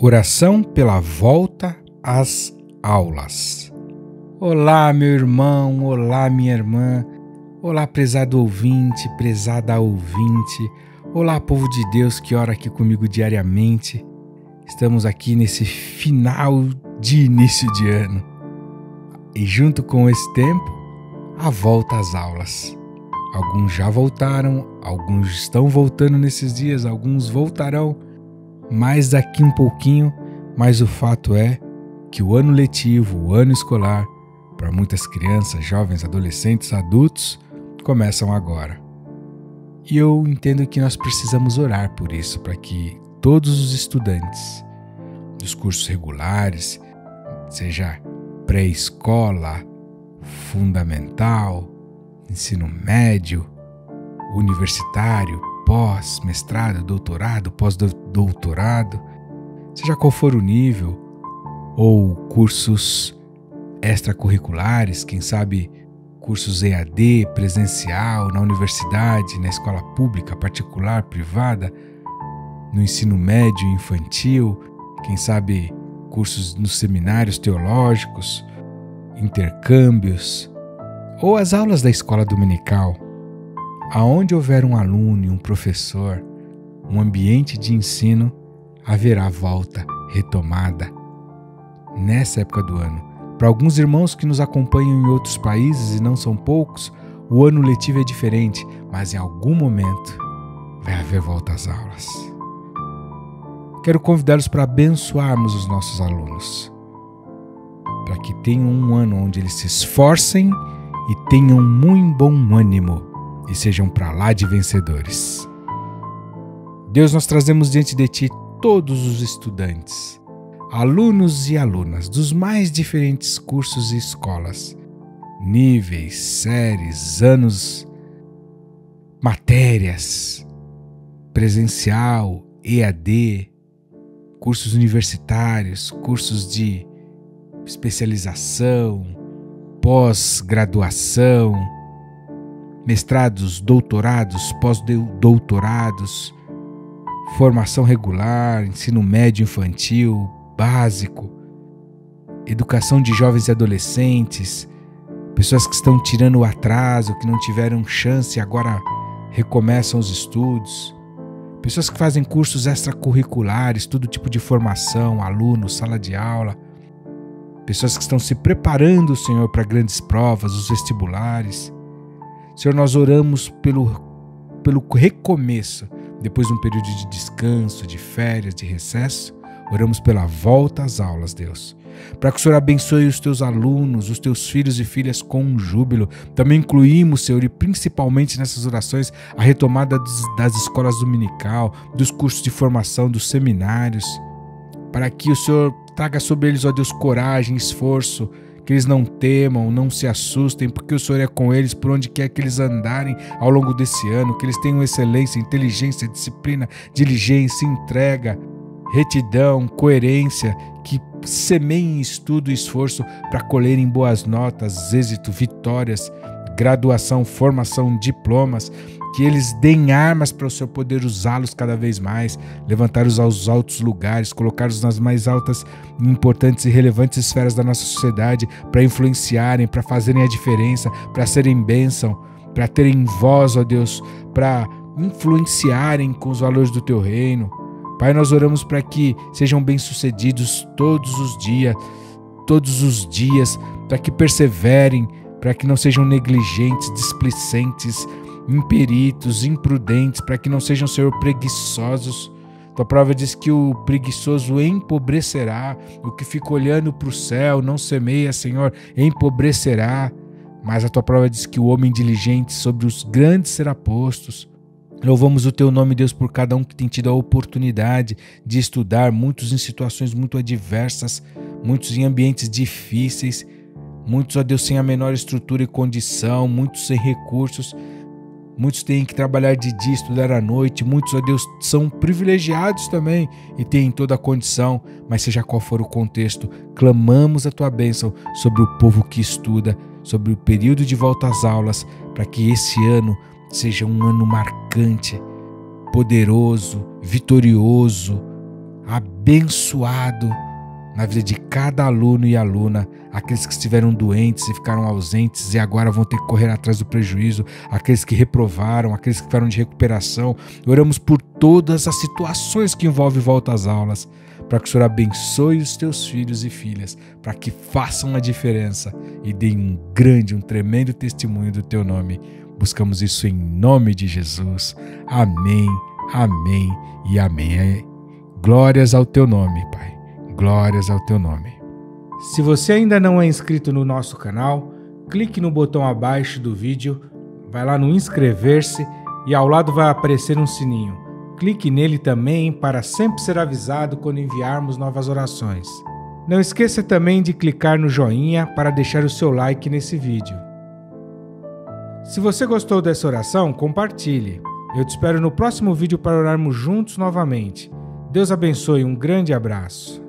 Oração pela volta às aulas. Olá, meu irmão, olá, minha irmã, olá, prezado ouvinte, prezada ouvinte, olá, povo de Deus que ora aqui comigo diariamente. Estamos aqui nesse final de início de ano e, junto com esse tempo, a volta às aulas. Alguns já voltaram, alguns estão voltando nesses dias, alguns voltarão mais daqui um pouquinho, mas o fato é que o ano letivo, o ano escolar, para muitas crianças, jovens, adolescentes, adultos, começam agora. E eu entendo que nós precisamos orar por isso, para que todos os estudantes dos cursos regulares, seja pré-escola, fundamental, ensino médio, universitário, pós, mestrado, doutorado, pós-doutorado, seja qual for o nível, ou cursos extracurriculares, quem sabe cursos EAD, presencial, na universidade, na escola pública, particular, privada, no ensino médio infantil, quem sabe cursos nos seminários teológicos, intercâmbios, ou as aulas da escola dominical Aonde houver um aluno e um professor, um ambiente de ensino, haverá volta, retomada. Nessa época do ano. Para alguns irmãos que nos acompanham em outros países e não são poucos, o ano letivo é diferente, mas em algum momento vai haver volta às aulas. Quero convidá-los para abençoarmos os nossos alunos, para que tenham um ano onde eles se esforcem e tenham muito bom ânimo e sejam para lá de vencedores. Deus, nós trazemos diante de Ti todos os estudantes, alunos e alunas dos mais diferentes cursos e escolas, níveis, séries, anos, matérias, presencial, EAD, cursos universitários, cursos de especialização, pós-graduação, mestrados, doutorados, pós-doutorados, formação regular, ensino médio infantil, básico, educação de jovens e adolescentes, pessoas que estão tirando o atraso, que não tiveram chance e agora recomeçam os estudos, pessoas que fazem cursos extracurriculares, todo tipo de formação, alunos, sala de aula, pessoas que estão se preparando, Senhor, para grandes provas, os vestibulares Senhor, nós oramos pelo, pelo recomeço, depois de um período de descanso, de férias, de recesso. Oramos pela volta às aulas, Deus. Para que o Senhor abençoe os teus alunos, os teus filhos e filhas com júbilo. Também incluímos, Senhor, e principalmente nessas orações, a retomada das escolas dominical, dos cursos de formação, dos seminários. Para que o Senhor traga sobre eles, ó Deus, coragem, esforço, que eles não temam, não se assustem, porque o Senhor é com eles por onde quer que eles andarem ao longo desse ano, que eles tenham excelência, inteligência, disciplina, diligência, entrega, retidão, coerência, que semeiem estudo e esforço para colherem boas notas, êxito, vitórias, graduação, formação, diplomas, que eles deem armas para o seu poder usá-los cada vez mais, levantá-los aos altos lugares, colocá-los nas mais altas, importantes e relevantes esferas da nossa sociedade, para influenciarem, para fazerem a diferença, para serem bênção, para terem voz, ó Deus, para influenciarem com os valores do teu reino. Pai, nós oramos para que sejam bem-sucedidos todos os dias, todos os dias, para que perseverem, para que não sejam negligentes, displicentes, imperitos, imprudentes, para que não sejam, Senhor, preguiçosos. Tua prova diz que o preguiçoso empobrecerá, o que fica olhando para o céu, não semeia, Senhor, empobrecerá. Mas a tua prova diz que o homem diligente sobre os grandes será postos. Louvamos o teu nome, Deus, por cada um que tem tido a oportunidade de estudar, muitos em situações muito adversas, muitos em ambientes difíceis, muitos, ó Deus, sem a menor estrutura e condição, muitos sem recursos. Muitos têm que trabalhar de dia, estudar à noite. Muitos, ó Deus, são privilegiados também e têm toda a condição, mas seja qual for o contexto, clamamos a tua bênção sobre o povo que estuda, sobre o período de volta às aulas, para que esse ano seja um ano marcante, poderoso, vitorioso, abençoado na vida de cada aluno e aluna, aqueles que estiveram doentes e ficaram ausentes e agora vão ter que correr atrás do prejuízo, aqueles que reprovaram, aqueles que ficaram de recuperação. Oramos por todas as situações que envolvem volta às aulas, para que o Senhor abençoe os teus filhos e filhas, para que façam a diferença e deem um grande, um tremendo testemunho do teu nome. Buscamos isso em nome de Jesus. Amém, amém e amém. Glórias ao teu nome, Pai. Glórias ao teu nome. Se você ainda não é inscrito no nosso canal, clique no botão abaixo do vídeo, vai lá no inscrever-se e ao lado vai aparecer um sininho. Clique nele também para sempre ser avisado quando enviarmos novas orações. Não esqueça também de clicar no joinha para deixar o seu like nesse vídeo. Se você gostou dessa oração, compartilhe. Eu te espero no próximo vídeo para orarmos juntos novamente. Deus abençoe, um grande abraço.